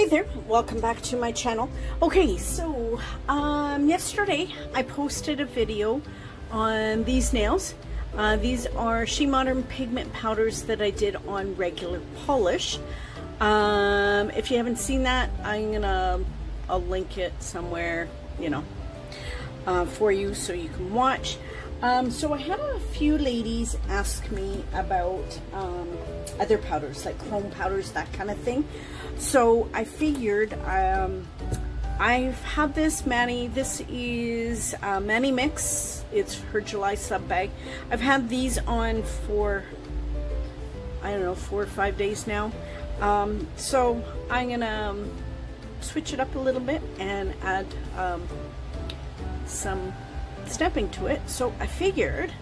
Hey there, welcome back to my channel. Okay, so um, yesterday I posted a video on these nails. Uh, these are SheModern pigment powders that I did on regular polish. Um, if you haven't seen that, I'm gonna I'll link it somewhere, you know, uh, for you so you can watch. Um, so I had a few ladies ask me about um, other powders, like chrome powders, that kind of thing. So I figured um, I've had this mani. This is uh, Mani Mix. It's her July sub bag. I've had these on for, I don't know, four or five days now. Um, so I'm going to um, switch it up a little bit and add um, some stamping to it. So I figured,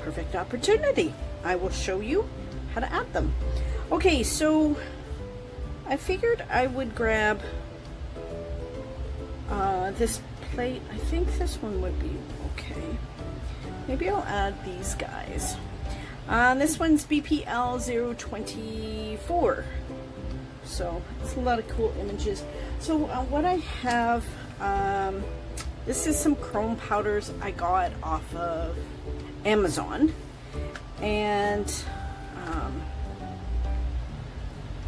perfect opportunity. I will show you how to add them. Okay, so I figured I would grab uh, this plate. I think this one would be okay. Maybe I'll add these guys. Uh, this one's BPL 024. So it's a lot of cool images. So uh, what I have, um, this is some chrome powders I got off of Amazon. And um,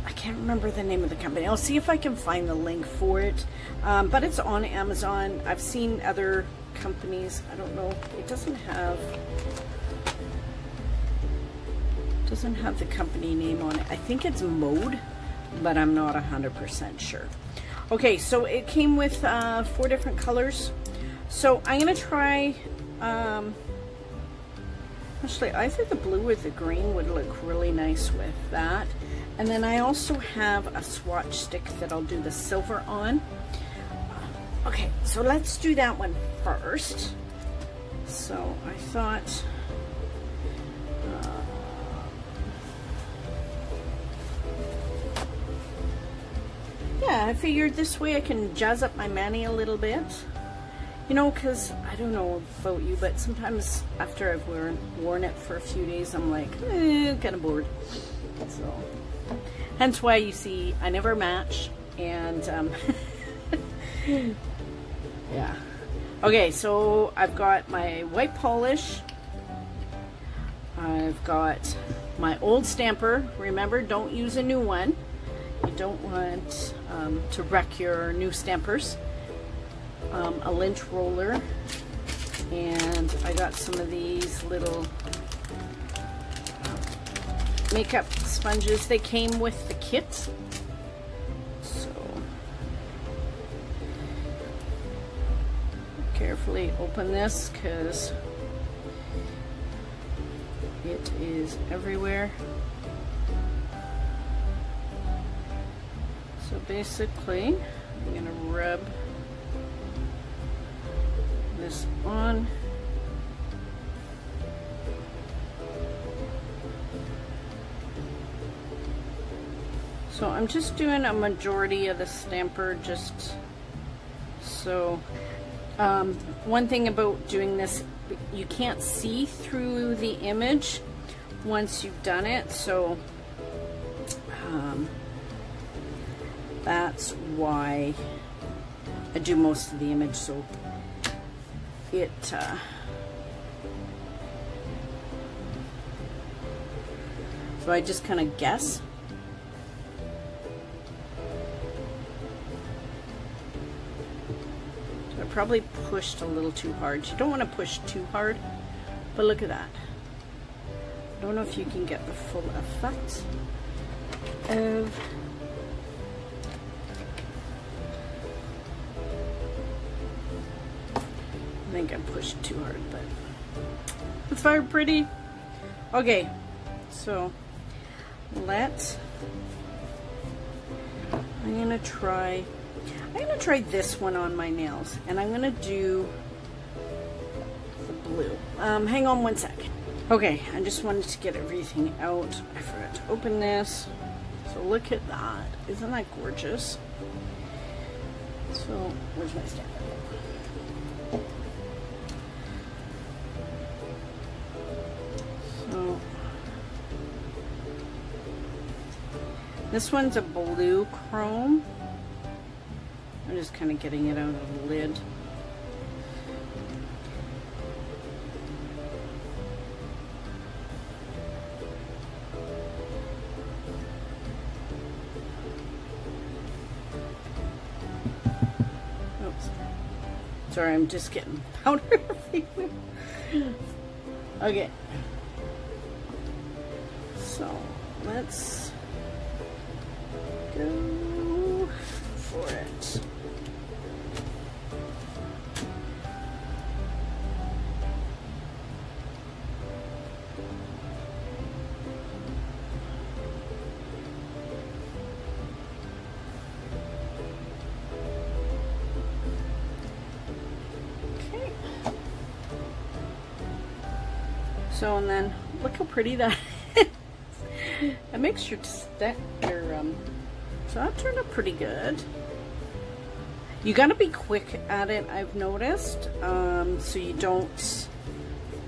I can't remember the name of the company. I'll see if I can find the link for it. Um, but it's on Amazon. I've seen other companies. I don't know. It doesn't have doesn't have the company name on it. I think it's Mode, but I'm not 100% sure. Okay, so it came with uh, four different colors. So I'm going to try, um, actually I think the blue or the green would look really nice with that. And then I also have a swatch stick that I'll do the silver on. Okay, so let's do that one first. So I thought, uh, yeah, I figured this way I can jazz up my mani a little bit. You know, because I don't know about you, but sometimes after I've worn, worn it for a few days, I'm like, eh, kind of bored. So, hence why you see I never match. And, um, yeah. Okay, so I've got my white polish. I've got my old stamper. Remember, don't use a new one. You don't want um, to wreck your new stampers um, a lint roller, and I got some of these little makeup sponges. They came with the kit. So, carefully open this because it is everywhere. So basically, I'm going to rub this on. So I'm just doing a majority of the stamper just so um, one thing about doing this you can't see through the image once you've done it so um, that's why I do most of the image so it uh, so I just kind of guess? I probably pushed a little too hard. You don't want to push too hard but look at that. I don't know if you can get the full effect of think I pushed too hard, but it's very pretty. Okay, so let's, I'm gonna try I'm gonna try this one on my nails and I'm gonna do the blue. Um, hang on one sec. Okay, I just wanted to get everything out. I forgot to open this. So look at that. Isn't that gorgeous? So, where's my stand? This one's a blue chrome. I'm just kind of getting it out of the lid. Oops. Sorry, I'm just getting powder. Okay. So, let's go for it. So, and then look how pretty that it makes your, your um, so that turned out pretty good. You gotta be quick at it, I've noticed, um, so you don't,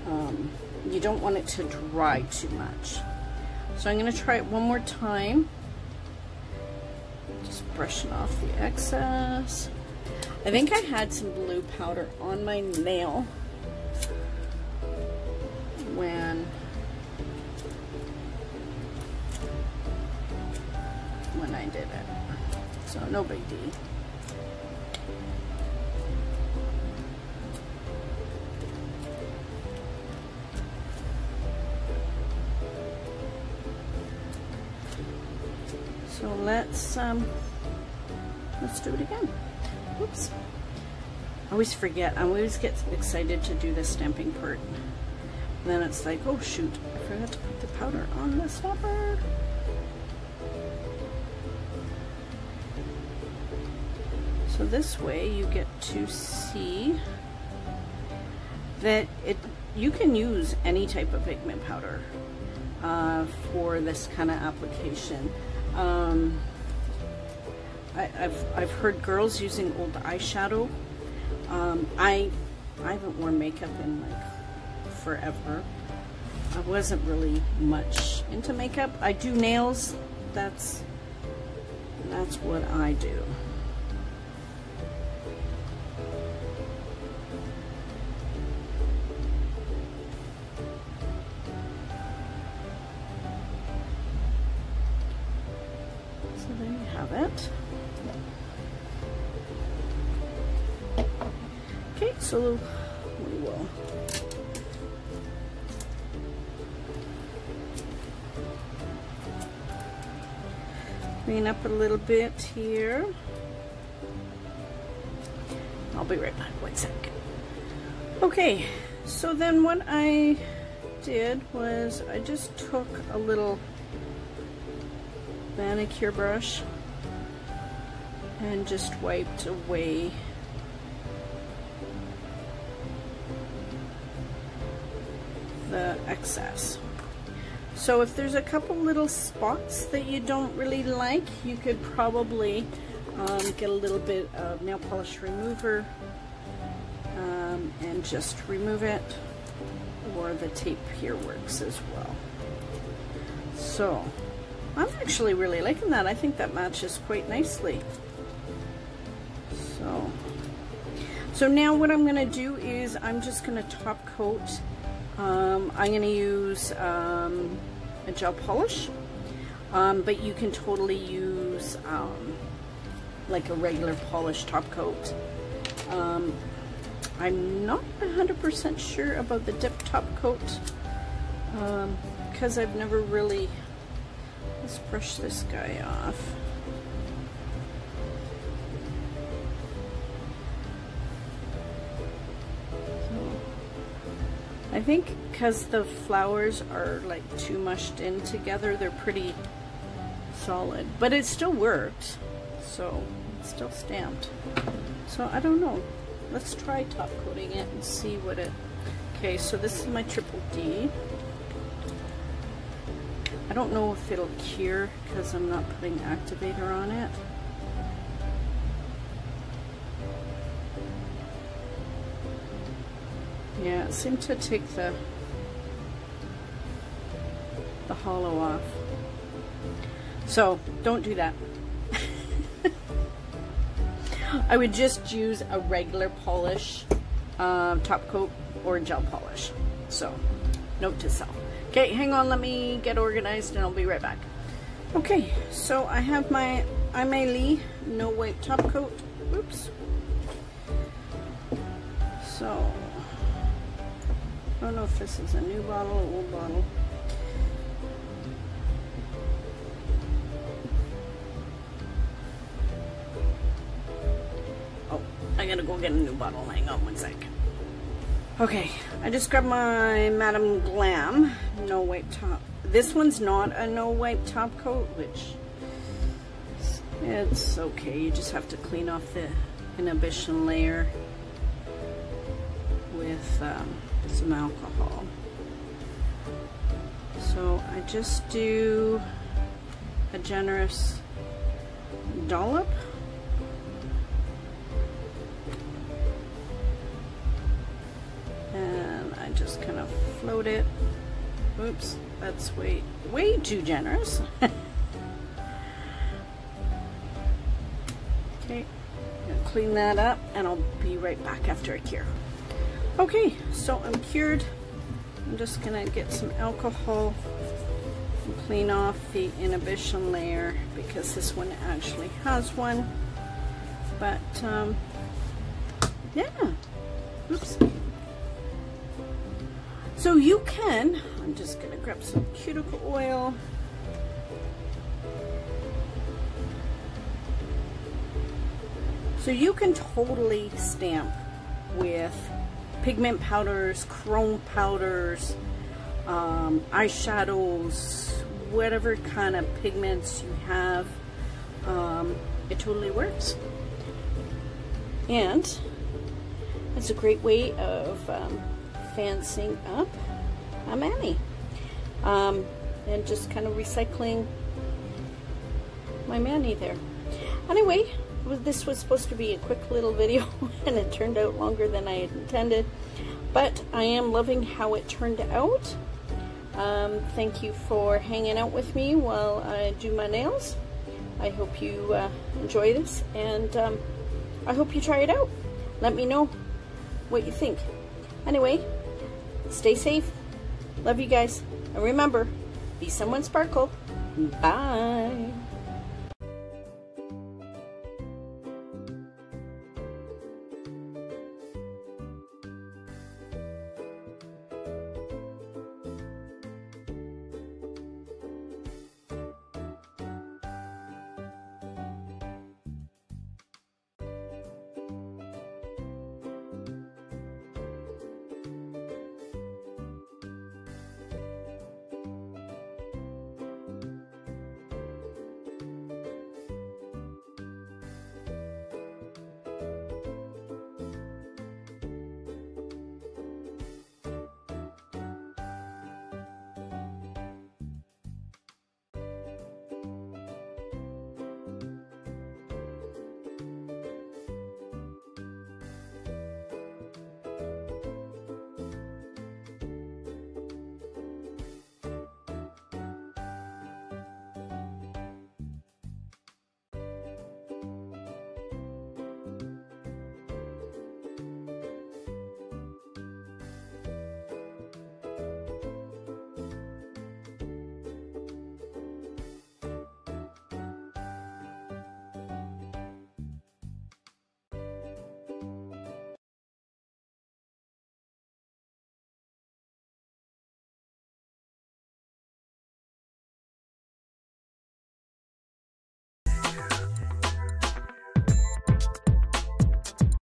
um, you don't want it to dry too much. So I'm gonna try it one more time. Just brushing off the excess. I think I had some blue powder on my nail when when So no big deal. So let's um let's do it again. Oops. I always forget. I always get excited to do the stamping part. then it's like, oh shoot, I forgot to put the powder on the stamper. So this way you get to see that it you can use any type of pigment powder uh, for this kind of application. Um, I, have I've heard girls using old eyeshadow. Um, I I haven't worn makeup in like forever. I wasn't really much into makeup. I do nails. That's that's what I do. So we will clean up a little bit here. I'll be right back, one second. Okay, so then what I did was I just took a little manicure brush and just wiped away excess. So if there's a couple little spots that you don't really like, you could probably um, get a little bit of nail polish remover um, and just remove it or the tape here works as well. So I'm actually really liking that. I think that matches quite nicely. So, so now what I'm going to do is I'm just going to top coat um, I'm going to use um, a gel polish, um, but you can totally use um, like a regular polish top coat. Um, I'm not 100% sure about the dip top coat because um, I've never really, let's brush this guy off. I think because the flowers are like too mushed in together, they're pretty solid. But it still works, so it's still stamped. So I don't know. Let's try top coating it and see what it... Okay, so this is my triple D. I don't know if it'll cure because I'm not putting activator on it. Yeah, it seemed to take the the holo off. So don't do that. I would just use a regular polish, uh, top coat or gel polish. So, note to self. Okay, hang on, let me get organized and I'll be right back. Okay, so I have my Lee No Wipe Top Coat. Oops. So, I don't know if this is a new bottle or old bottle. Oh, I gotta go get a new bottle. Hang on one sec. Okay, I just grabbed my Madam Glam No Wipe Top this one's not a no wipe top coat, which it's okay. You just have to clean off the inhibition layer with um, some alcohol. So I just do a generous dollop. And I just kind of float it. Oops. That's way, way too generous. okay, clean that up and I'll be right back after I cure. Okay, so I'm cured. I'm just gonna get some alcohol and clean off the inhibition layer because this one actually has one. But, um, yeah, oops. So you can, I'm just to grab some cuticle oil. So you can totally stamp with pigment powders, chrome powders, um, eyeshadows, whatever kind of pigments you have. Um, it totally works. And it's a great way of um, fancying up a mani. Um, and just kind of recycling my mani there. Anyway, this was supposed to be a quick little video and it turned out longer than I had intended. But I am loving how it turned out. Um, thank you for hanging out with me while I do my nails. I hope you uh, enjoy this and um, I hope you try it out. Let me know what you think. Anyway, Stay safe. Love you guys. And remember, be someone sparkle. Bye.